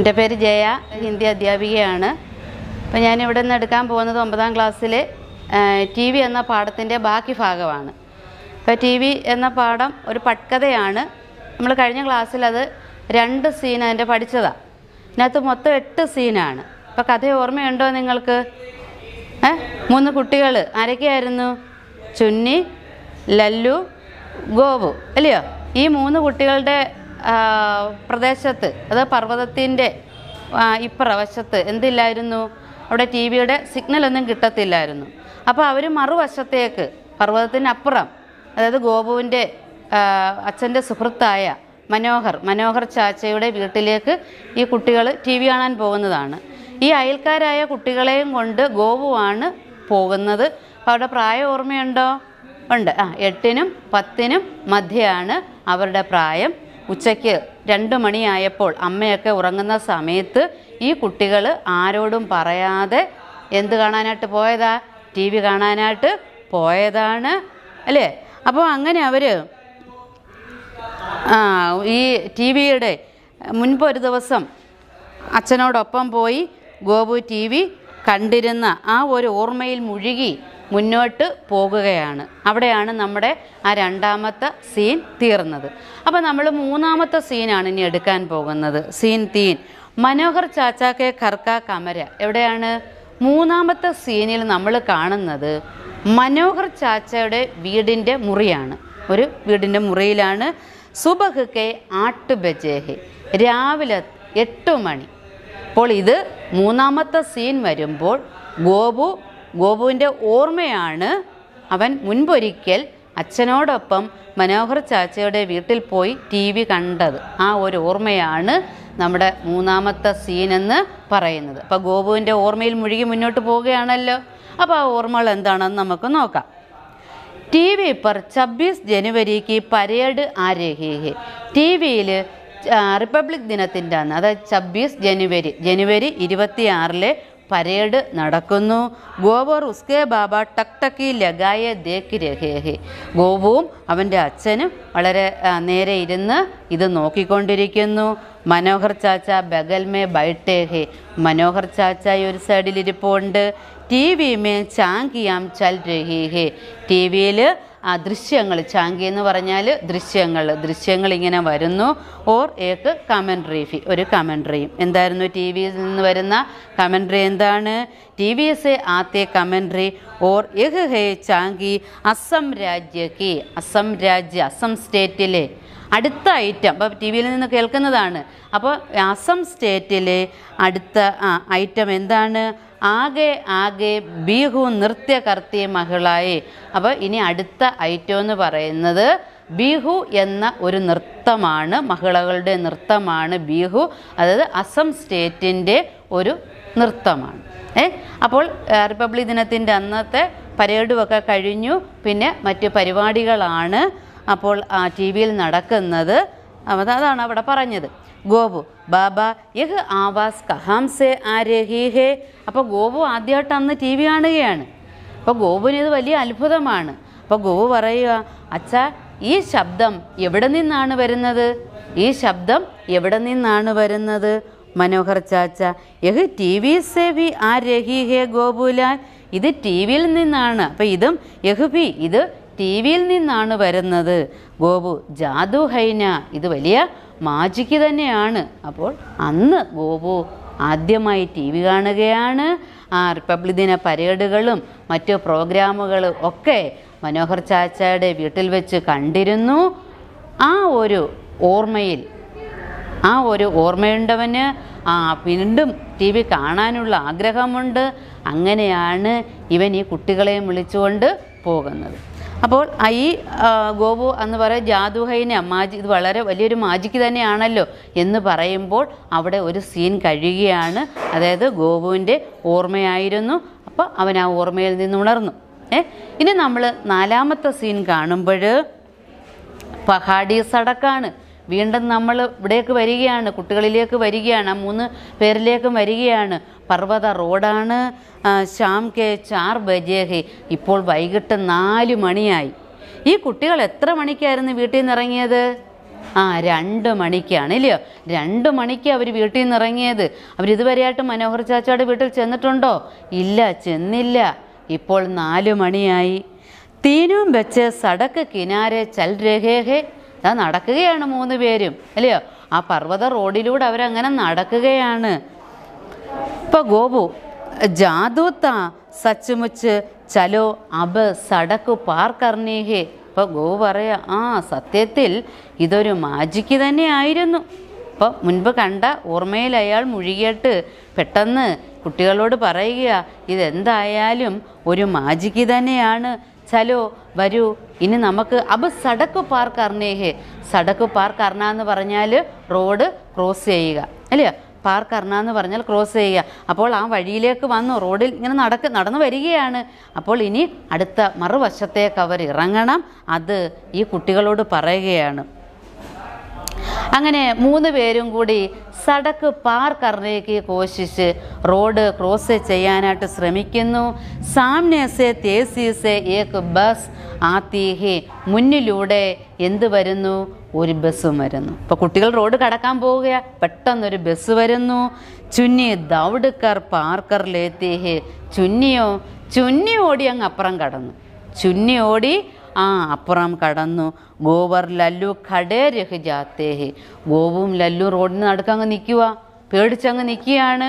എന്റെ പേര് ജയ ഹിന്ദി അധ്യാപികയാണ്. അപ്പോൾ ഞാൻ ഇവിടെ നിന്ന് എടുക്കാൻ പോകുന്നത് ഒമ്പതാം ക്ലാസ്സിൽ ടി വി എന്ന പാഠത്തിന്റെ ബാക്കി ഭാഗമാണ്. അപ്പോൾ ടി വി എന്ന പാഠം ഒരു പട്കഥയാണ്. നമ്മൾ കഴിഞ്ഞ ക്ലാസ്സിൽ അത് രണ്ട് സീൻ അതിന്റെ പഠിച്ചതാണ് ഇതിനകത്ത് മൊത്തം എട്ട് സീനാണ്. അപ്പോൾ കഥ ഓർമ്മയുണ്ടോ നിങ്ങൾക്ക്? ഏ? മൂന്ന് കുട്ടികൾ ആരൊക്കെയായിരുന്നു? ചുന്നി ലല്ലു ഗോപു അല്ലയോ? ഈ മൂന്ന് കുട്ടികളുടെ പ്രദേശത്ത് അത് പർവതത്തിന്റെ ഇപ്പുറവശത്ത് എന്തില്ലായിരുന്നു? അവിടെ ടി വിയുടെ സിഗ്നലൊന്നും കിട്ടത്തില്ലായിരുന്നു. അപ്പോൾ അവർ മറുവശത്തേക്ക് പർവതത്തിനപ്പുറം അതായത് ഗോപുവിന്റെ അച്ഛന്റെ സുഹൃത്തായ മനോഹർ മനോഹർ ചാച്ചയുടെ വീട്ടിലേക്ക് ഈ കുട്ടികൾ ടി വി കാണാൻ പോകുന്നതാണ്. ഈ അയൽക്കാരായ കുട്ടികളെയും കൊണ്ട് ഗോപുവാണ് പോകുന്നത്. അപ്പോൾ അവരുടെ പ്രായം ഓർമ്മയുണ്ടോ? ഉണ്ട്. ആ എട്ടിനും പത്തിനും മധ്യയാണ് അവരുടെ പ്രായം. ഉച്ചയ്ക്ക് രണ്ട് മണിയായപ്പോൾ അമ്മയൊക്കെ ഉറങ്ങുന്ന സമയത്ത് ഈ കുട്ടികൾ ആരോടും പറയാതെ എന്ത് കാണാനായിട്ട് പോയതാ? ടി വി കാണാനായിട്ട് പോയതാണ് അല്ലേ? അപ്പോൾ അങ്ങനെ അവർ ഈ ടി വിയുടെ മുൻപ് ഒരു ദിവസം അച്ഛനോടൊപ്പം പോയി ഗോപു ടി വി കണ്ടിരുന്ന ആ ഒരു ഓർമ്മയിൽ മുഴുകി മുന്നോട്ട് പോകുകയാണ്. അവിടെയാണ് നമ്മുടെ ആ രണ്ടാമത്തെ സീൻ തീർന്നത്. അപ്പോൾ നമ്മൾ മൂന്നാമത്തെ സീനാണ് ഇനി എടുക്കാൻ പോകുന്നത്. സീൻ തീൻ മനോഹർ ചാച്ചാക്കെ കർക്ക കമര. എവിടെയാണ്? മൂന്നാമത്തെ സീനിൽ നമ്മൾ കാണുന്നത് മനോഹർ ചാച്ചയുടെ വീടിന്റെ മുറിയാണ്. ഒരു വീടിന്റെ മുറിയിലാണ് സുബഹ് കെ ആട്ട് ബജേഹെ രാവിലെ എട്ട് മണി. അപ്പോൾ ഇത് മൂന്നാമത്തെ സീൻ വരുമ്പോൾ ഗോപു ഗോപുവിന്റെ ഓർമ്മയാണ് അവൻ മുൻപൊരിക്കൽ അച്ഛനോടൊപ്പം മനോഹർ ചാച്ചയുടെ വീട്ടിൽ പോയി ടി വി കണ്ടത്. ആ ഒരു ഓർമ്മയാണ് നമ്മുടെ മൂന്നാമത്തെ സീനെന്ന് പറയുന്നത്. അപ്പോൾ ഗോപുവിന്റെ ഓർമ്മയിൽ മുഴുകി മുന്നോട്ട് പോവുകയാണല്ലോ. അപ്പോൾ ആ ഓർമ്മകൾ എന്താണെന്ന് നമുക്ക് നോക്കാം. ടി വി പർ ഛബ്ബീസ് ജനുവരിക്ക് പരേഡ് ആരേഹേ ടി വിയിൽ റിപ്പബ്ലിക് ദിനത്തിന്റെ അന്ന് അതായത് ഛബ്ബീസ് ജനുവരി ജനുവരി ഇരുപത്തിയാറിലെ പരേഡ് നടക്കുന്നു. ഗോവർ ഉസ്കേ ബാബ ടക് ടക്കി ലഗായെ ദേക്ക് രഹേഹി ഗോവും അവന്റെ അച്ഛനും വളരെ നേരെ ഇരുന്ന് ഇത് നോക്കിക്കൊണ്ടിരിക്കുന്നു. മനോഹർ ചാച്ച ബഗൽമേ ബൈട്ടേഹെ ബൈട്ടേ മനോഹർ ചാച്ച ഒരു സൈഡിൽ ടി വി മേ ചാങ്കിയാം ചൽ രഹി ഹെ. ടി വിയിൽ ആ ദൃശ്യങ്ങൾ. ചാങ്കി എന്ന് പറഞ്ഞാൽ ദൃശ്യങ്ങൾ. ദൃശ്യങ്ങൾ ഇങ്ങനെ വരുന്നു. ഓർ ഏക്ക് കമൻട്രി ഫി ഒരു കമൻട്രിയും എന്തായിരുന്നു ടി വിയിൽ നിന്ന് വരുന്ന കമൻട്രി എന്താണ്? ടി വി എസ് എ ആത്തെ കമൻട്രി ഓർ എഹ് ഹേ ചാങ്കി അസം രാജ്യ കി അസം രാജ്യ അസം സ്റ്റേറ്റിലെ അടുത്ത ഐറ്റം അപ്പോൾ ടി വിയിൽ നിന്ന് കേൾക്കുന്നതാണ്. അപ്പോൾ അസം സ്റ്റേറ്റിലെ അടുത്ത ഐറ്റം എന്താണ്? ആകെ ആകെ ബീഹു നൃത്യകർത്തി മഹിളായി അപ്പോൾ ഇനി അടുത്ത ഐറ്റം എന്ന് പറയുന്നത് ബീഹു എന്ന ഒരു നൃത്തമാണ് മഹിളകളുടെ നൃത്തമാണ് ബീഹു. അതായത് അസം സ്റ്റേറ്റിന്റെ ഒരു നൃത്തമാണ്. ഏ? അപ്പോൾ റിപ്പബ്ലിക് ദിനത്തിന്റെ അന്നത്തെ പരേഡുമൊക്കെ കഴിഞ്ഞു. പിന്നെ മറ്റ് പരിപാടികളാണ് അപ്പോൾ ടി വിയിൽ നടക്കുന്നത്. അത് അതാണ് അവിടെ പറഞ്ഞത്. ഗോപു ബാബ യഹ് ആവാസ് കഹാം സെ ആ രഹി ഹേ. അപ്പോൾ ഗോപു ആദ്യമായിട്ട് അന്ന് ടി വി കാണുകയാണ്. അപ്പോൾ ഗോപുവിന് ഇത് വലിയ അത്ഭുതമാണ്. അപ്പോൾ ഗോപു പറയുക അച്ഛാ ഈ ശബ്ദം എവിടെ നിന്നാണ് വരുന്നത്? ഈ ശബ്ദം എവിടെ നിന്നാണ് വരുന്നത്? മനോഹർ ചാച്ച യഹ് ടി വി സെ വി ആ രഹി ഹേ ഗോപുലാൽ. ഇത് ടി വിയിൽ നിന്നാണ്. അപ്പം ഇതും യഹ് ബി ഇത് ടി വിയിൽ നിന്നാണ് വരുന്നത്. ഗോപു ജാദു ഹൈന. ഇത് വലിയ മാജിക്ക് തന്നെയാണ്. അപ്പോൾ അന്ന് ബോബോ ആദ്യമായി ടി വി കാണുകയാണ്. ആ റിപ്പബ്ലിക് ദിന പരേഡുകളും മറ്റു പ്രോഗ്രാമുകളും ഒക്കെ മനോഹർ ചാച്ചയുടെ വീട്ടിൽ വെച്ച് കണ്ടിരുന്നു. ആ ഒരു ഓർമ്മയിൽ ആ ഒരു ഓർമ്മയുണ്ടവന്. ആ വീണ്ടും ടി വി കാണാനുള്ള ആഗ്രഹമുണ്ട്. അങ്ങനെയാണ് ഇവൻ ഈ കുട്ടികളെയും വിളിച്ചുകൊണ്ട് പോകുന്നത്. അപ്പോൾ ഈ ഗോപു എന്ന് പറയുക ജാദുഹൈന മാജി ഇത് വളരെ വലിയൊരു മാജിക്ക് തന്നെയാണല്ലോ എന്ന് പറയുമ്പോൾ അവിടെ ഒരു സീൻ കഴിയുകയാണ്. അതായത് ഗോപുവിന്റെ ഓർമ്മയായിരുന്നു. അപ്പോൾ അവൻ ആ ഓർമ്മയിൽ നിന്ന് ഉണർന്നു. ഏ ഇനി നമ്മൾ നാലാമത്തെ സീൻ കാണുമ്പോൾ പഹാഡി സടക്കാണ് വീണ്ടും നമ്മൾ ഇവിടേക്ക് വരികയാണ് കുട്ടികളിലേക്ക് വരികയാണ് ആ മൂന്ന് പേരിലേക്കും വരികയാണ്. പർവത റോഡാണ്. ശ്യാം കെ ചാർ ബജേഹി. ഇപ്പോൾ വൈകിട്ട് നാല് മണിയായി. ഈ കുട്ടികൾ എത്ര മണിക്കായിരുന്നു വീട്ടിൽ നിന്ന് ഇറങ്ങിയത്? ആ രണ്ട് മണിക്കാണ് ഇല്ലയോ? രണ്ട് മണിക്ക് അവർ വീട്ടിൽ നിന്ന് ഇറങ്ങിയത്. അവരിതുവരെയായിട്ട് മനോഹർ ചാച്ചയുടെ വീട്ടിൽ ചെന്നിട്ടുണ്ടോ? ഇല്ല ചെന്നില്ല. ഇപ്പോൾ നാല് മണിയായി. തീനും വെച്ച് സടക്ക് കിനാരെ ചൽ രഹേഹേ അതാ നടക്കുകയാണ് മൂന്ന് പേരും അല്ലയോ ആ പർവത റോഡിലൂടെ അവരങ്ങനെ നടക്കുകയാണ്. ഇപ്പൊ ഗോപു ജാദൂത്ത സച്ചുമുച്ച് ചലോ അബ് സടക്കു പാർ ഇപ്പൊ ഗോപു പറയാ ആ സത്യത്തിൽ ഇതൊരു മാജിക്ക് തന്നെ ആയിരുന്നു അപ്പോൾ മുൻപ് കണ്ട ഓർമ്മയിൽ അയാൾ മുഴുകിയിട്ട് പെട്ടെന്ന് കുട്ടികളോട് പറയുക ഇതെന്തായാലും ഒരു മാജിക്ക് തന്നെയാണ്. ചലോ വരൂ ഇനി നമുക്ക് അബ് സടക്ക് പാർക്ക് അറിഞ്ഞേഹേ സടക്ക് പാർക്ക് അറിഞ്ഞാന്ന് പറഞ്ഞാൽ റോഡ് ക്രോസ് ചെയ്യുക അല്ലയോ പാർ അറിഞ്ഞ എന്ന് പറഞ്ഞാൽ ക്രോസ് ചെയ്യുക. അപ്പോൾ ആ വഴിയിലേക്ക് വന്നു. റോഡിൽ ഇങ്ങനെ നടക്ക് നടന്നു വരികയാണ്. അപ്പോൾ ഇനി അടുത്ത മറുവശത്തേക്ക് അവർ ഇറങ്ങണം. അത് ഈ കുട്ടികളോട് പറയുകയാണ്. അങ്ങനെ മൂന്ന് പേരും കൂടി സടക്ക് പാർ അറിഞ്ഞേക്ക് കോശിച്ച് റോഡ് ക്രോസ് ചെയ്യാനായിട്ട് ശ്രമിക്കുന്നു. സാമ്നേസെ തേസീസെ ഏക്ക് ബസ് ആ ഹേ മുന്നിലൂടെ എന്ത് വരുന്നു? ഒരു ബസ്സും വരുന്നു. ഇപ്പോൾ കുട്ടികൾ റോഡ് കടക്കാൻ പോവുക പെട്ടെന്നൊരു ബസ് വരുന്നു. ചുന്നി ദൗഡ്കർ പാർക്കർ ലേത്തേഹേ ചുന്നിയോ ചുന്നി ഓടി അങ്ങ് അപ്പുറം കടന്നു. ചുന്നി ഓടി ആ അപ്പുറം കടന്നു. ഗോവർ ലല്ലു ഖടേ രഹ് ജാത്തേഹ് ഗോവും ലല്ലു റോഡിന് നടുക്കങ്ങ് നിൽക്കുക പേടിച്ചങ്ങ് നിൽക്കുകയാണ്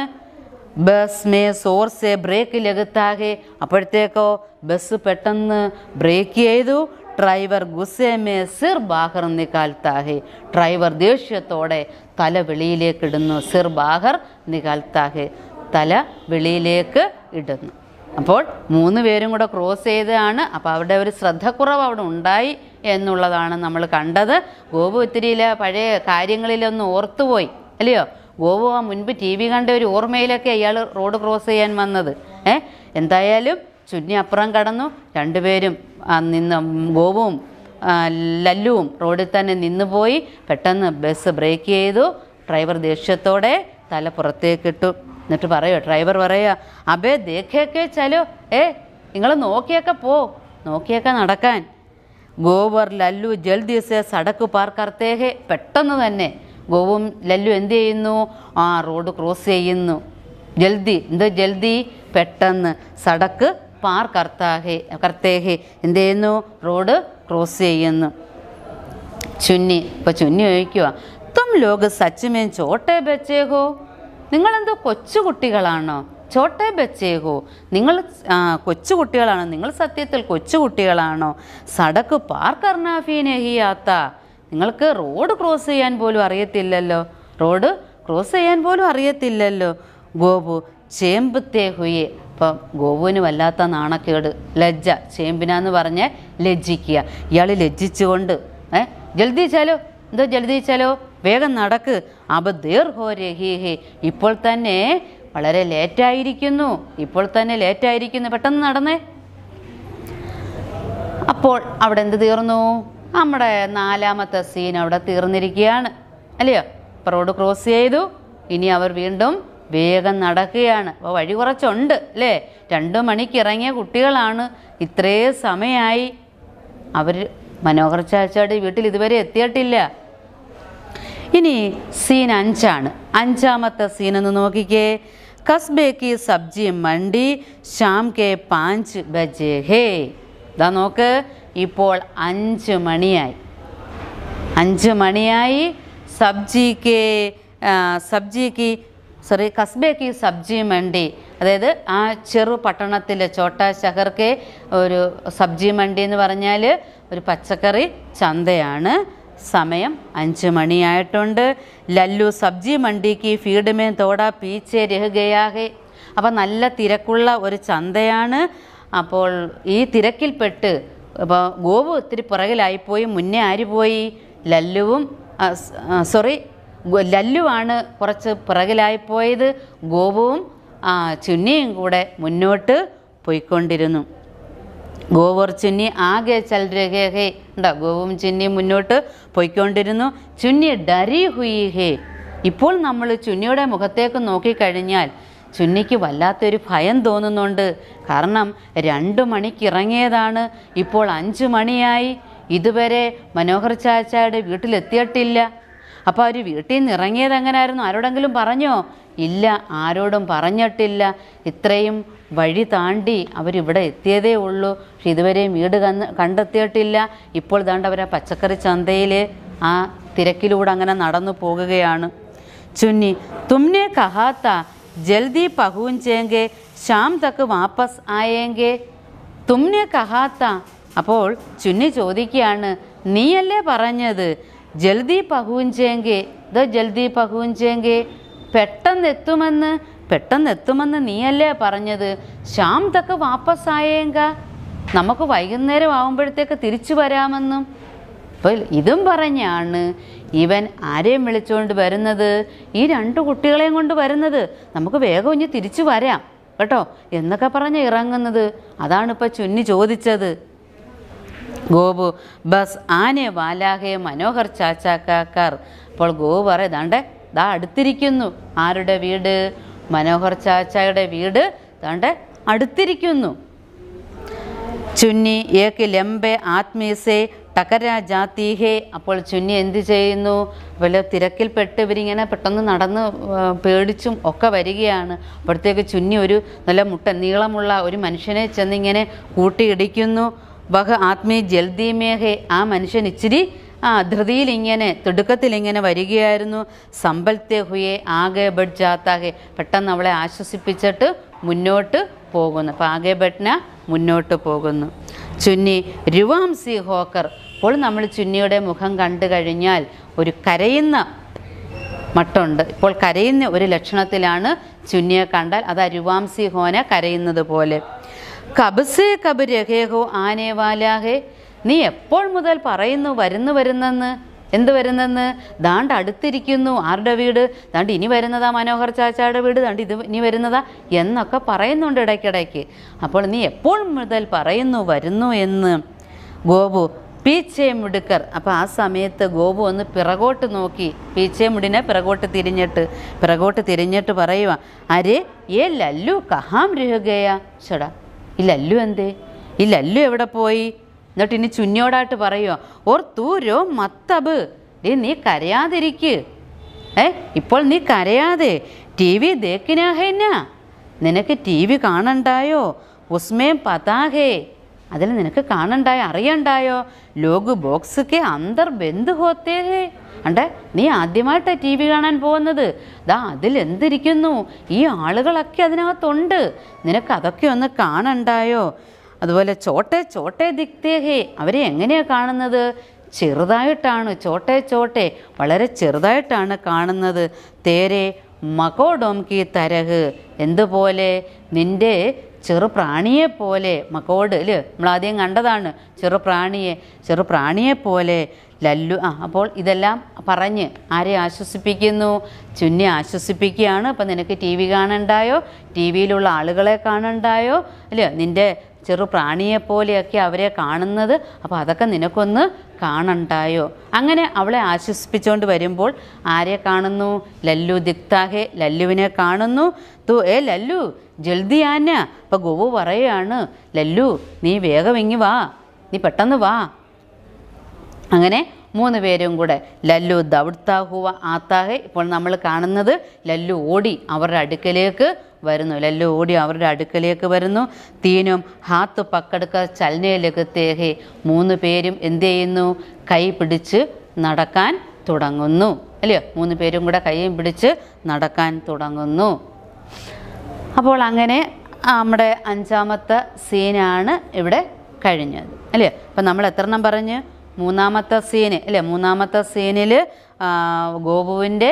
ബസ് മേ സോർസേ ബ്രേക്ക് ലഗത്താകെ അപ്പോഴത്തേക്കോ ബസ് പെട്ടെന്ന് ബ്രേക്ക് ചെയ്തു. ഡ്രൈവർ ഗുസേമേ സിർ ബാഹർ നികാൽത്താഹെ ഡ്രൈവർ ദേഷ്യത്തോടെ തല വെളിയിലേക്ക് ഇടുന്നു. സിർ ബാഹർ നികാൽത്താഹെ തല വെളിയിലേക്ക് ഇടുന്നു. അപ്പോൾ മൂന്ന് പേരും കൂടെ ക്രോസ് ചെയ്തതാണ്. അപ്പോൾ അവിടെ ഒരു ശ്രദ്ധക്കുറവ് അവിടെ ഉണ്ടായി എന്നുള്ളതാണ് നമ്മൾ കണ്ടത്. ഗോപു ഇത്തിരിയിലെ പഴയ കാര്യങ്ങളിലൊന്ന് ഓർത്തുപോയി. അല്ലയോ? ഗോപു ആ മുൻപ് ടി വി കണ്ട ഒരു ഓർമ്മയിലൊക്കെ ഇയാൾ റോഡ് ക്രോസ് ചെയ്യാൻ വന്നത്. ഏ? എന്തായാലും ചുന്നി അപ്പുറം കടന്നു. രണ്ടുപേരും നിന്ന് ഗോപുവും ലല്ലുവും റോഡിൽ തന്നെ നിന്നുപോയി പെട്ടെന്ന് ബസ് ബ്രേക്ക് ചെയ്തു. ഡ്രൈവർ ദേഷ്യത്തോടെ തല പുറത്തേക്കിട്ടു. എന്നിട്ട് പറയോ ഡ്രൈവർ പറയുക അബേ ദേഖേക്കെ ചലോ. ഏ നിങ്ങൾ നോക്കിയൊക്കെ പോ. നോക്കിയൊക്കെ നടക്കാൻ. ഗോവർ ലല്ലു ജൽദി സെ സടക്ക് പാർ കർത്തേഹെ പെട്ടെന്ന് തന്നെ ഗോവും ലല്ലു എന്ത് ചെയ്യുന്നു? ആ റോഡ് ക്രോസ് ചെയ്യുന്നു. ജൽദി എന്ത് ജൽദി? പെട്ടെന്ന് സടക്ക് പാർ കർത്താഹെ കർത്തേഹെ എന്ത് ചെയ്യുന്നു റോഡ് ക്രോസ് ചെയ്യുന്നു. ചുന്നി ഇപ്പൊ ചുന്നി ഒഴിക്കുക തും ലോക സച്ചുമേൻ ചോട്ടെ ബച്ചേഹോ. നിങ്ങളെന്തോ കൊച്ചുകുട്ടികളാണോ? ചോട്ടെ ബച്ചേഹോ. നിങ്ങൾ കൊച്ചുകുട്ടികളാണോ? നിങ്ങൾ സത്യത്തിൽ കൊച്ചുകുട്ടികളാണോ? സടക്ക് പാർ കർണാഫീനെഹിയാത്ത നിങ്ങൾക്ക് റോഡ് ക്രോസ് ചെയ്യാൻ പോലും അറിയത്തില്ലല്ലോ. റോഡ് ക്രോസ് ചെയ്യാൻ പോലും അറിയത്തില്ലല്ലോ. ഗോപു ചേമ്പത്തെ ഹുയെ ഇപ്പം ഗോവുവിന് വല്ലാത്ത നാണക്കേട്. ലജ്ജ. ചേമ്പിന എന്ന് പറഞ്ഞ് ലജ്ജിക്കുക. ഇയാൾ ലജ്ജിച്ചുകൊണ്ട് ഏ? ജൽദി ചാലോ. എന്തോ ജൽദി ചാലോ? വേഗം നടക്ക്. അബ ദേർ ഹോ രഹി ഹേ. ഇപ്പോൾ തന്നെ വളരെ ലേറ്റായിരിക്കുന്നു. ഇപ്പോൾ തന്നെ ലേറ്റായിരിക്കുന്നു. പെട്ടെന്ന് നടന്നേ. അപ്പോൾ അവിടെ എന്ത് തീർന്നു? നമ്മുടെ നാലാമത്തെ സീൻ അവിടെ തീർന്നിരിക്കുകയാണ്. അല്ലയോ? ഇപ്പോൾ റോഡ് ക്രോസ് ചെയ്തു. ഇനി അവർ വീണ്ടും വേഗം നടക്കുകയാണ്. അപ്പോൾ വഴി കുറച്ചുണ്ട് അല്ലേ? രണ്ട് മണിക്ക് ഇറങ്ങിയ കുട്ടികളാണ്. ഇത്രേ സമയമായി അവർ മനോഹർ ചാച്ചാടി വീട്ടിൽ ഇതുവരെ എത്തിയിട്ടില്ല. ഇനി സീൻ അഞ്ചാണ്. അഞ്ചാമത്തെ സീൻ നോക്കിക്കേ. കസ്ബേ കി സബ്ജി മണ്ടി ശ്യാം കെ പാഞ്ച് ബജേ ഹേ. ഇതാ നോക്ക് ഇപ്പോൾ അഞ്ച് മണിയായി. അഞ്ച് മണിയായി സബ്ജി കെ സബ്ജി സബ്ജിക്ക് സോറി കസ്ബേക്ക് സബ്ജി മണ്ടി അതായത് ആ ചെറു പട്ടണത്തിലെ ചോട്ടാ ശഹർക്ക് ഒരു സബ്ജി മണ്ടി എന്ന് പറഞ്ഞാൽ ഒരു പച്ചക്കറി ചന്തയാണ്. സമയം അഞ്ച് മണിയായിട്ടുണ്ട്. ലല്ലു സബ്ജി മണ്ടിക്ക് ഫീഡ്മേ തോട പീച്ചേ രഹുകയാകെ അപ്പം നല്ല തിരക്കുള്ള ഒരു ചന്തയാണ്. അപ്പോൾ ഈ തിരക്കിൽപ്പെട്ട് അപ്പോൾ ഗോപു ഒത്തിരി പുറകിലായിപ്പോയി മുന്നേ ആര് പോയി ലല്ലുവും സോറി ലല്ലുവാണ് കുറച്ച് പിറകിലായി പോയത്. ഗോപുവും ചുന്നിയും കൂടെ മുന്നോട്ട് പോയിക്കൊണ്ടിരുന്നു. ഗോവർ ചുന്നി ആകെ ചൽ രഹേ ഹേ ഉണ്ടോ? ഗോവും ചുന്നിയും മുന്നോട്ട് പോയിക്കൊണ്ടിരുന്നു. ചുന്നി ഡരി ഹുയി ഹേ ഇപ്പോൾ നമ്മൾ ചുന്നിയുടെ മുഖത്തേക്ക് നോക്കിക്കഴിഞ്ഞാൽ ചുന്നിക്ക് വല്ലാത്തൊരു ഭയം തോന്നുന്നുണ്ട്. കാരണം രണ്ട് മണിക്ക് ഇറങ്ങിയതാണ് ഇപ്പോൾ അഞ്ച് മണിയായി. ഇതുവരെ മനോഹർ ചാച്ചായുടെ വീട്ടിലെത്തിയിട്ടില്ല. അപ്പോൾ അവർ വീട്ടിൽ നിന്ന് ഇറങ്ങിയത് എങ്ങനെയായിരുന്നു ആരോടെങ്കിലും പറഞ്ഞോ? ഇല്ല ആരോടും പറഞ്ഞിട്ടില്ല. ഇത്രയും വഴി താണ്ടി അവരിവിടെ എത്തിയതേ ഉള്ളൂ. പക്ഷെ ഇതുവരെയും വീട് കന്ന് കണ്ടെത്തിയിട്ടില്ല. ഇപ്പോൾ ദാണ്ട് അവർ ആ പച്ചക്കറി ചന്തയിൽ ആ തിരക്കിലൂടെ അങ്ങനെ നടന്നു പോകുകയാണ്. ചുന്നി തുമ്നെ കഹാത്ത ജൽദി പഹൂഞ്ചേങ്കെ ശ്യാം തക്ക് വാപ്പസ് ആയേങ്കെ. തുമ്നെ കഹാത്ത അപ്പോൾ ചുന്നി ചോദിക്കുകയാണ് നീയല്ലേ പറഞ്ഞത്? ജൽദി പഹുഞ്ചേങ്കെ ഇത് ജൽദി പഹുഞ്ചേങ്കെ. പെട്ടെന്ന് എത്തുമെന്ന് പെട്ടെന്ന് എത്തുമെന്ന് നീയല്ലേ പറഞ്ഞത്? ശ്യാം തക്ക വാപ്പസ് ആയേങ്ക നമുക്ക് വൈകുന്നേരം ആവുമ്പോഴത്തേക്ക് തിരിച്ചു വരാമെന്നും. അപ്പോൾ ഇതും പറഞ്ഞാണ് ഇവൻ ആരെയും വിളിച്ചുകൊണ്ട് വരുന്നത്? ഈ രണ്ട് കുട്ടികളെയും കൊണ്ട് വരുന്നത്? നമുക്ക് വേഗം ഇനി തിരിച്ചു വരാം. കേട്ടോ? എന്നൊക്കെ പറഞ്ഞ് ഇറങ്ങുന്നത്. അതാണിപ്പോൾ ചുന്നി ചോദിച്ചത്. ഗോപു. ബസ് ആനെ വാലാഹെ മനോഹർ ചാച്ചാക്കാക്കാർ. അപ്പോൾ ഗോപു പറയും ദാണ്ടെ ദാ അടുത്തിരിക്കുന്നു. ആരുടെ വീട്? മനോഹർ ചാച്ചായുടെ വീട്. താണ്ട് അടുത്തിരിക്കുന്നു. ചുന്നി ഏക്ക് ലംബെ ആത്മീസേ ടകര ജാത്തി അപ്പോൾ ചുന്നി എന്ത് ചെയ്യുന്നു? വല്ല തിരക്കിൽപ്പെട്ട് ഇവരിങ്ങനെ പെട്ടെന്ന് നടന്ന് പേടിച്ചും ഒക്കെ വരികയാണ്. അപ്പോഴത്തേക്ക് ചുന്നി ഒരു നല്ല മുട്ട നീളമുള്ള ഒരു മനുഷ്യനെ ചെന്നിങ്ങനെ കൂട്ടിയിടിക്കുന്നു. വഹ ആത്മീ ജൽദീമേഹേ ആ മനുഷ്യൻ ഇച്ചിരി ആ ധൃതിയിൽ ഇങ്ങനെ തിടുക്കത്തിൽ ഇങ്ങനെ വരികയായിരുന്നു. സമ്പൽത്തെ ഹുയെ ആകെ ബഡ് ജാത്താകെ പെട്ടെന്ന് അവളെ ആശ്വസിപ്പിച്ചിട്ട് മുന്നോട്ട് പോകുന്നു. അപ്പോൾ ആകെ ബഡ്ന മുന്നോട്ട് പോകുന്നു. ചുന്നി രുവാംസി ഹോക്കർ. അപ്പോൾ നമ്മൾ ചുന്നിയുടെ മുഖം കണ്ടു കഴിഞ്ഞാൽ ഒരു കരയുന്ന മട്ടുണ്ട്. ഇപ്പോൾ കരയുന്ന ഒരു ലക്ഷണത്തിലാണ് ചുന്നിയെ കണ്ടാൽ. അത് അരുവാംസി ഹോന കരയുന്നത് പോലെ. കബസേ കബ് രഹേഹോ ആനേ വാലാഹേ നീ എപ്പോൾ മുതൽ പറയുന്നു വരുന്നു വരുന്നെന്ന്? എന്ത് വരുന്നെന്ന്? ദാണ്ട് അടുത്തിരിക്കുന്നു. ആരുടെ വീട്? ദാണ്ട് ഇനി വരുന്നതാ മനോഹർ ചാച്ചാടെ വീട്? ദാണ്ട് ഇത് ഇനി വരുന്നതാ? എന്നൊക്കെ പറയുന്നുണ്ട് ഇടയ്ക്കിടയ്ക്ക്. അപ്പോൾ നീ എപ്പോൾ മുതൽ പറയുന്നു വരുന്നു എന്ന്? ഗോപു പീച്ചേ മുടുക്കർ. അപ്പോൾ ആ സമയത്ത് ഗോപു ഒന്ന് പിറകോട്ട് നോക്കി. പീച്ചേ മുടിനെ പിറകോട്ട് തിരിഞ്ഞിട്ട് പിറകോട്ട് തിരിഞ്ഞിട്ട് പറയുക അരേ ഏ ലല്ലു കഹാം രഹുകയാ ചേടാ ഈ ലല്ലു എന്തേ? ഈ ലല്ലു എവിടെ പോയി? എന്നിട്ട് ഇനി ചുഞ്ഞോടായിട്ട് പറയുമോ ഓർ തൂരോ മത്തബ്? ഡേ നീ കരയാതിരിക്ക്. ഏ ഇപ്പോൾ നീ കരയാതെ ടി വി ദേക്കിനാഹേന നിനക്ക് ടി വി കാണണ്ടായോ? ഉസ്മേം പതാഹേ അതിൽ നിനക്ക് കാണണ്ടായോ അറിയണ്ടായോ? ലോക് ബോക്സ് കെ അന്തർ ബന്ധു ഹോത്തേ അണ്ടേ നീ ആദ്യമായിട്ടാണ് ടി വി കാണാൻ പോകുന്നത്. ദാ അതിൽ എന്തിരിക്കുന്നു? ഈ ആളുകളൊക്കെ അതിനകത്തുണ്ട്. നിനക്ക് അതൊക്കെ ഒന്ന് കാണണ്ടായോ? അതുപോലെ ചോട്ടെ ചോട്ടെ ദിക്തേ ഹേ അവരെ എങ്ങനെയാണ് കാണുന്നത്? ചെറുതായിട്ടാണ് ചോട്ടെ ചോട്ടെ വളരെ ചെറുതായിട്ടാണ് കാണുന്നത്. തേരെ മകോഡോം കി തരഹ്. എന്തുപോലെ? നിന്റെ ചെറു പ്രാണിയെ പോലെ മക്കോട് അല്ലേ നമ്മളാദ്യം കണ്ടതാണ് ചെറുപ്രാണിയെ ചെറുപ്രാണിയെ ചെറു പ്രാണിയെ പോലെ ലല്ലു ആ അപ്പോൾ ഇതെല്ലാം പറഞ്ഞ് ആരെ ആശ്വസിപ്പിക്കുന്നു? ചുന്നി ആശ്വസിപ്പിക്കുകയാണ്. അപ്പം നിനക്ക് ടി വി കാണണ്ടായോ? ടി വിയിലുള്ള ആളുകളെ കാണണ്ടായോ? അല്ലേ? നിന്റെ ചെറു പ്രാണിയെ പോലെയൊക്കെ അവരെ കാണുന്നത്. അപ്പോൾ അതൊക്കെ നിനക്കൊന്ന് കാണണ്ടായോ? അങ്ങനെ അവളെ ആശ്വസിപ്പിച്ചുകൊണ്ട് വരുമ്പോൾ ആരെ കാണുന്നു? ലല്ലു ദിക്താഹെ ലല്ലുവിനെ കാണുന്നു. തു ഏ ലല്ലു ജൽദി ആന. അപ്പോൾ ഗോവു പറയുകയാണ് ലല്ലു നീ വേഗം ഇങ്ങി വാ. നീ പെട്ടെന്ന് വാ. അങ്ങനെ മൂന്ന് പേരും കൂടെ ലല്ലു ദൗത്താഹുവ ആത്താഹെ. ഇപ്പോൾ നമ്മൾ കാണുന്നത് ലല്ലു ഓടി അവരുടെ അടുക്കലേക്ക് വരുന്നു. ലല്ലു ഓടി അവരുടെ അടുക്കലേക്ക് വരുന്നു. തീനും ഹാത്ത് പക്കെടുക്ക ചലനയിലേക്ക് തേഹെ മൂന്ന് പേരും എന്ത് ചെയ്യുന്നു? കൈ പിടിച്ച് നടക്കാൻ തുടങ്ങുന്നു. അല്ലയോ? മൂന്ന് പേരും കൂടെ കൈയും പിടിച്ച് നടക്കാൻ തുടങ്ങുന്നു. അപ്പോൾ അങ്ങനെ നമ്മുടെ അഞ്ചാമത്തെ സീനാണ് ഇവിടെ കഴിഞ്ഞത് അല്ലേ? അപ്പം നമ്മൾ എത്ര എണ്ണം പറഞ്ഞ്? മൂന്നാമത്തെ സീന് അല്ലേ? മൂന്നാമത്തെ സീനിൽ ഗോപുവിന്റെ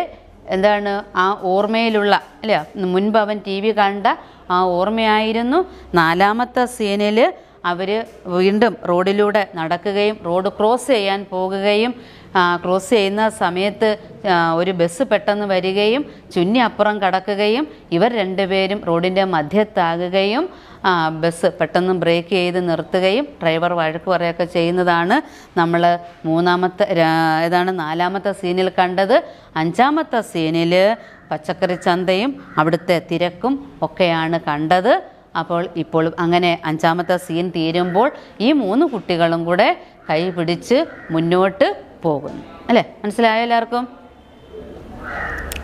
എന്താണ് ആ ഓർമ്മയിലുള്ള അല്ലേ? മുൻപ് അവൻ ടി വി കണ്ട ആ ഓർമ്മയായിരുന്നു. നാലാമത്തെ സീനിൽ അവർ വീണ്ടും റോഡിലൂടെ നടക്കുകയും റോഡ് ക്രോസ് ചെയ്യാൻ പോകുകയും ക്രോസ് ചെയ്യുന്ന സമയത്ത് ഒരു ബസ് പെട്ടെന്ന് വരികയും ചുന്നി അപ്പുറം കടക്കുകയും ഇവർ രണ്ടുപേരും റോഡിന്റെ മധ്യത്താകുകയും ബസ് പെട്ടെന്ന് ബ്രേക്ക് ചെയ്ത് നിർത്തുകയും ഡ്രൈവർ വഴക്ക് പറയുകയൊക്കെ ചെയ്യുന്നതാണ് നമ്മൾ മൂന്നാമത്തെ ഏതാണ് നാലാമത്തെ സീനിൽ കണ്ടത്. അഞ്ചാമത്തെ സീനിൽ പച്ചക്കറി ചന്തയും അവിടുത്തെ തിരക്കും ഒക്കെയാണ് കണ്ടത്. അപ്പോൾ ഇപ്പോൾ അങ്ങനെ അഞ്ചാമത്തെ സീൻ തീരുമ്പോൾ ഈ മൂന്ന് കുട്ടികളും കൂടെ കൈ പിടിച്ച് മുന്നോട്ട് പോകുന്നു. അല്ലേ? മനസ്സിലായോ എല്ലാവർക്കും?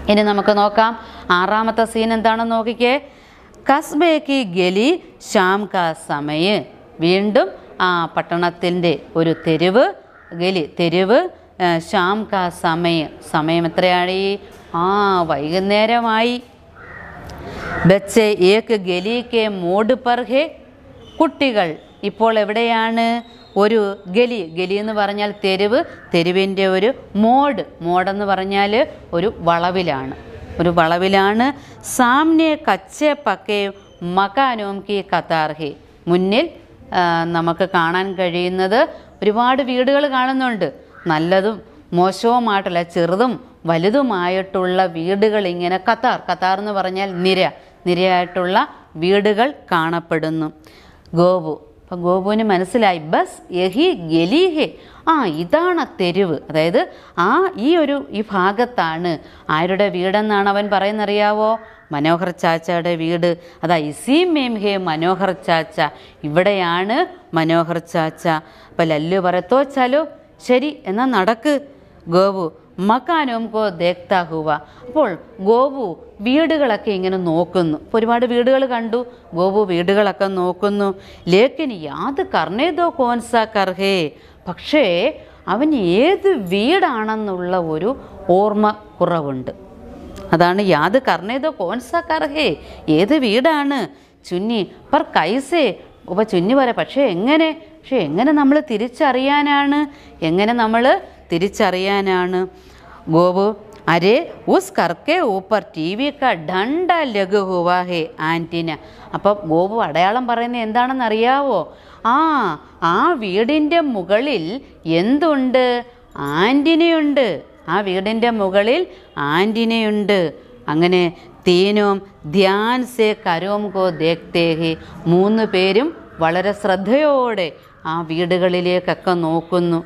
ഇനി നമുക്ക് നോക്കാം. ആറാമത്തെ സീൻ എന്താണെന്ന് നോക്കിക്കേ. കസ്ബേ കി ഗലി ശ്യാം കാ സമയ്. വീണ്ടും ആ പട്ടണത്തിന്റെ ഒരു തെരുവ് ഗലി തെരുവ് ശ്യാം കാ സമയം. സമയം എത്രയാണ് ആ വൈകുന്നേരമായി. ബച്ചെ ഏക്ക് ഗലിക്ക് മോഡ് പർഹെ. കുട്ടികൾ ഇപ്പോൾ എവിടെയാണ്? ഒരു ഗലി ഗലി എന്ന് പറഞ്ഞാൽ തെരുവ് തെരുവിന്റെ ഒരു മോഡ്. മോഡെന്ന് പറഞ്ഞാൽ ഒരു വളവിലാണ്. ഒരു വളവിലാണ്. സാമ്നെ കച്ചെ പക്കെ മകാനോം കി കത്താർഹി മുന്നിൽ നമുക്ക് കാണാൻ കഴിയുന്നത് ഒരുപാട് വീടുകൾ കാണുന്നുണ്ട്. നല്ലതും മോശവുമായിട്ടുള്ള ചെറുതും വലുതുമായിട്ടുള്ള വീടുകൾ ഇങ്ങനെ കത്താർ. കത്താർ എന്ന് പറഞ്ഞാൽ നിര. നിരയായിട്ടുള്ള വീടുകൾ കാണപ്പെടുന്നു. ഗോപു അപ്പം ഗോപുവിന് മനസ്സിലായി. ബസ് യഹി ഗലീഹെ ആ ഇതാണ് തെരുവ്. അതായത് ആ ഈ ഒരു ഈ ഭാഗത്താണ്. ആരുടെ വീടെന്നാണ് അവൻ പറയുന്നറിയാവോ? മനോഹർ ചാച്ചയുടെ വീട്. അതാ ഇസീം മേം ഹേ മനോഹർ ചാച്ച. ഇവിടെയാണ് മനോഹർ ചാച്ച. അപ്പം ലല്ലു പറയത്തോ ചാലോ. ശരി എന്നാൽ നടക്ക്. ഗോപു മക്കാനും കോ ദേക്താ ഹുവ അപ്പോൾ ഗോപു വീടുകളൊക്കെ ഇങ്ങനെ നോക്കുന്നു. ഒരുപാട് വീടുകൾ കണ്ടു. ഗോപു വീടുകളൊക്കെ നോക്കുന്നു. ലേക്കിന് യാത് കർണേതോ കോൻസ കർഹേ. പക്ഷേ അവൻ ഏത് വീടാണെന്നുള്ള ഒരു ഓർമ്മ കുറവുണ്ട്. അതാണ് യാത് കർണേതോ കോൻസ കർഹേ. ഏത് വീടാണ്? ചുന്നി. പർ കൈസേ. ഉപ ചുന്നി വരെ പക്ഷേ എങ്ങനെ? പക്ഷേ എങ്ങനെ നമ്മൾ തിരിച്ചറിയാനാണ്? എങ്ങനെ നമ്മൾ തിരിച്ചറിയാനാണ്. ഗോപു അരെ ഉസ് കർക്കെ ഊപ്പർ ടി വി ക ഡണ്ട ലഘു ഹുവാഹെ ആന്റിന അപ്പം ഗോപു അടയാളം പറയുന്നത് എന്താണെന്ന് അറിയാവോ ആ ആ വീടിന്റെ മുകളിൽ എന്തുണ്ട്? ആന്റിനയുണ്ട് ആ വീടിന്റെ മുകളിൽ ആന്റിനയുണ്ട് അങ്ങനെ തീനും ധ്യാൻ സെ കരോം കോ ദേഹി മൂന്ന് പേരും വളരെ ശ്രദ്ധയോടെ ആ വീടുകളിലേക്കൊക്കെ നോക്കുന്നു.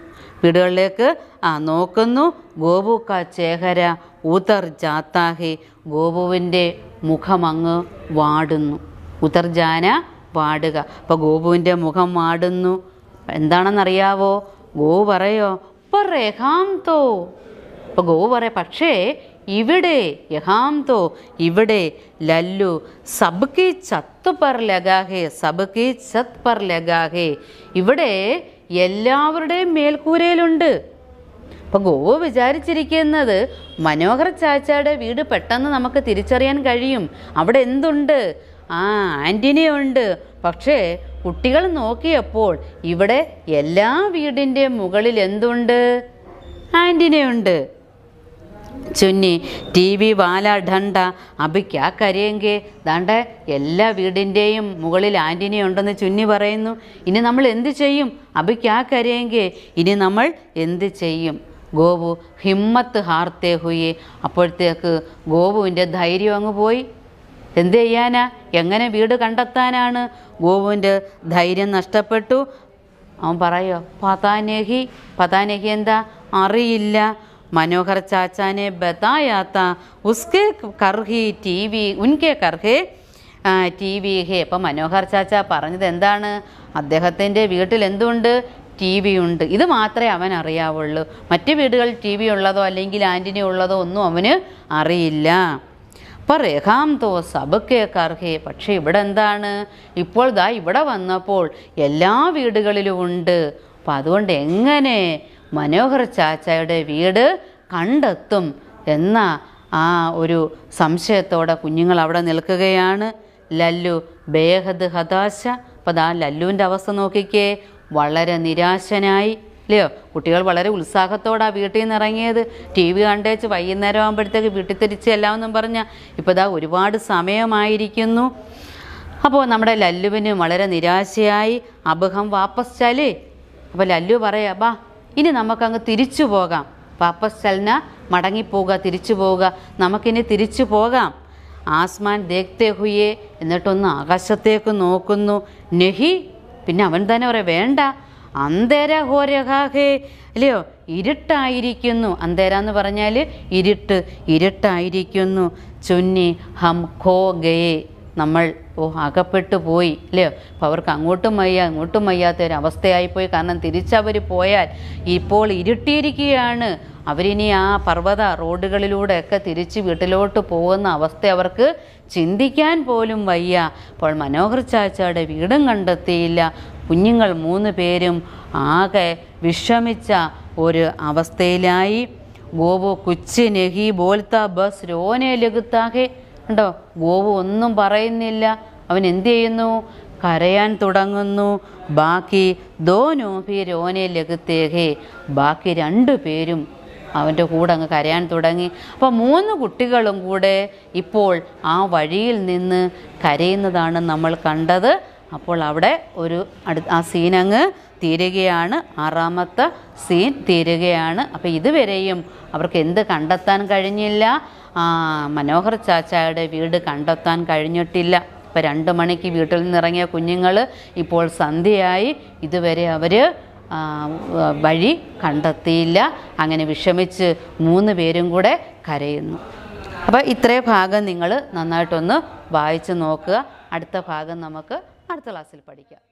വീടുകളിലേക്ക് ആ നോക്കുന്നു. ഗോപു ക ചേഹര ഉതർ ജാത്താഹി ഗോപുവിന്റെ മുഖമങ്ങ് വാടുന്നു. ഉതർ ജാന വാടുക. അപ്പോൾ ഗോപുവിന്റെ മുഖം വാടുന്നു. എന്താണെന്നറിയാവോ? ഗോ പറയോ പറേഹാം തോ അപ്പോൾ ഗോ പറയാം പക്ഷേ ഇവിടെ യഹാം തോ ഇവിടെ ലല്ലു സബ്കി ചത്ത് പർ ലഗാഹേ സബ്കി ചത്ത് പർ ലഗാഹേ. ഇവിടെ എല്ലാവരുടെയും മേൽക്കൂരയിലുണ്ട്. അപ്പോൾ ഗോവ വിചാരിച്ചിരിക്കുന്നത് മനോഹർ ചാച്ചയുടെ വീട് പെട്ടെന്ന് നമുക്ക് തിരിച്ചറിയാൻ കഴിയും. അവിടെ എന്തുണ്ട്? ആ ആന്റിനിയുണ്ട് പക്ഷേ കുട്ടികൾ നോക്കിയപ്പോൾ ഇവിടെ എല്ലാ വീടിന്റെ മുകളിൽ എന്തുണ്ട്? ആന്റിനിയുണ്ട് ചുന്നി ടി വി വാല ഡണ്ട അബിക്ക് ആ കരയെങ്കിൽ ദാണ്ട എല്ലാ വീടിന്റെയും മുകളിൽ ആന്റിനി ഉണ്ടെന്ന് ചുന്നി പറയുന്നു. ഇനി നമ്മൾ എന്ത് ചെയ്യും? അബിക്ക് ആ കരയെങ്കിൽ ഇനി നമ്മൾ എന്ത് ചെയ്യും? ഗോപു ഹിമ്മത്ത് ഹാർത്തേ ഹുയെ. അപ്പോഴത്തേക്ക് ഗോപുവിന്റെ ധൈര്യം അങ്ങ് പോയി. എന്ത് ചെയ്യാനാ? എങ്ങനെ വീട് കണ്ടെത്താനാണ്? ഗോപുവിന്റെ ധൈര്യം നഷ്ടപ്പെട്ടു. അവൻ പറയോ പതാനഹി പതാനഹി എന്താ? അറിയില്ല. മനോഹർ ചാച്ചാനെ ബതായാത്ത ഉസ്കെ കർഹി ടി വി ഉൻകെ കർഹെ ടി വി ഹേ. അപ്പം മനോഹർ ചാച്ച പറഞ്ഞത് എന്താണ്? അദ്ദേഹത്തിന്റെ വീട്ടിൽ എന്തുണ്ട്? ടി വി ഉണ്ട്. ഇത് മാത്രമേ അവൻ അറിയാവുള്ളൂ. മറ്റ് വീടുകളിൽ ടി വി ഉള്ളതോ അല്ലെങ്കിൽ ആന്റിനി ഉള്ളതോ ഒന്നും അവന് അറിയില്ല. അപ്പോൾ രേഖാം തോ സബക്കെ കർഹേ. പക്ഷേ ഇവിടെ എന്താണ്? ഇപ്പോൾ ദാ ഇവിടെ വന്നപ്പോൾ എല്ലാ വീടുകളിലും ഉണ്ട്. അപ്പം അതുകൊണ്ട് എങ്ങനെ മനോഹർ ചാച്ചയുടെ വീട് കണ്ടെത്തും എന്ന ആ ഒരു സംശയത്തോടെ കുഞ്ഞുങ്ങൾ അവിടെ നിൽക്കുകയാണ്. ലല്ലു ബേഹദ് ഹതാശ. അപ്പോൾ ദാ ലല്ലുവിന്റെ അവസ്ഥ നോക്കിക്കേ. വളരെ നിരാശനായി. ഇല്ലയോ? കുട്ടികൾ വളരെ ഉത്സാഹത്തോടെ ആ വീട്ടിൽ നിന്ന് ഇറങ്ങിയത്. ടി വി കണ്ടേച്ച് വൈകുന്നേരം ആകുമ്പോഴത്തേക്ക് വീട്ടിൽ തിരിച്ച് എല്ലാമെന്നും പറഞ്ഞാൽ ഇപ്പോൾ ദാ ഒരുപാട് സമയമായിരിക്കുന്നു. അപ്പോൾ നമ്മുടെ ലല്ലുവിന് വളരെ നിരാശയായി. അബഹം വാപ്പസ് ചാലേ. അപ്പോൾ ലല്ലു പറയാ ബാ ഇനി നമുക്കങ്ങ് തിരിച്ചു പോകാം. വാപ്പസ് ചലന മടങ്ങിപ്പോവുക തിരിച്ചു പോവുക. നമുക്കിനി തിരിച്ചു പോകാം. ആസ്മാൻ ദേഖ്തേ ഹുയേ എന്നിട്ടൊന്ന് ആകാശത്തേക്ക് നോക്കുന്നു. നെഹി പിന്നെ അവൻ തന്നെ പറയാം വേണ്ട. അന്തേര ഹോരഹാഹേ അല്ലയോ ഇരുട്ടായിരിക്കുന്നു. അന്തേര എന്ന് പറഞ്ഞാൽ ഇരുട്ട് ഇരുട്ടായിരിക്കുന്നു. ചുന്നി ഹം ഖോ ഗയേ. നമ്മൾ ഓ അകപ്പെട്ടു പോയി അല്ലയോ അപ്പോൾ അവർക്ക് അങ്ങോട്ടും വയ്യ അങ്ങോട്ടും വയ്യാത്ത ഒരു അവസ്ഥയായിപ്പോയി കാരണം തിരിച്ചവർ പോയാൽ ഇപ്പോൾ ഇരുട്ടിയിരിക്കുകയാണ്. അവരിനി ആ പർവത റോഡുകളിലൂടെയൊക്കെ തിരിച്ച് വീട്ടിലോട്ട് പോകുന്ന അവസ്ഥ അവർക്ക് ചിന്തിക്കാൻ പോലും വയ്യ. അപ്പോൾ മനോഹർ ചാച്ചയുടെ വീടും കണ്ടെത്തിയില്ല. കുഞ്ഞുങ്ങൾ മൂന്ന് പേരും ആകെ വിഷമിച്ച ഒരു അവസ്ഥയിലായി. ഗോവു കുച്ചി നെഹി ബോൽത്ത ബസ് രോനെ ലഘുത്താകെ ഉണ്ടോ ഗോവു ഒന്നും പറയുന്നില്ല. അവൻ എന്ത് ചെയ്യുന്നു? കരയാൻ തുടങ്ങുന്നു. ബാക്കി ദോനോ ഭി രോനെ ലഘുത്തേഹേ. ബാക്കി രണ്ടു പേരും അവന്റെ കൂടെ അങ്ങ് കരയാൻ തുടങ്ങി. അപ്പോൾ മൂന്ന് കുട്ടികളും കൂടെ ഇപ്പോൾ ആ വഴിയിൽ നിന്ന് കരയുന്നതാണ് നമ്മൾ കണ്ടത്. അപ്പോൾ അവിടെ ഒരു അടു ആ സീനങ്ങ് തീരുകയാണ്. ആറാമത്തെ സീൻ തീരുകയാണ്. അപ്പോൾ ഇതുവരെയും അവർക്ക് എന്ത് കണ്ടെത്താൻ കഴിഞ്ഞില്ല? മനോഹർ ചാച്ചായുടെ വീട് കണ്ടെത്താൻ കഴിഞ്ഞിട്ടില്ല. ഇപ്പോൾ രണ്ട് മണിക്ക് വീട്ടിൽ നിന്നിറങ്ങിയ കുഞ്ഞുങ്ങൾ ഇപ്പോൾ സന്ധ്യയായി. ഇതുവരെ അവർ വഴി കണ്ടെത്തിയില്ല. അങ്ങനെ വിഷമിച്ച് മൂന്ന് പേരും കൂടെ കരയുന്നു. അപ്പോൾ ഇത്രേ ഭാഗം നിങ്ങൾ നന്നായിട്ടൊന്ന് വായിച്ച് നോക്കുക. അടുത്ത ഭാഗം നമുക്ക് അടുത്ത ക്ലാസ്സിൽ പഠിക്കാം.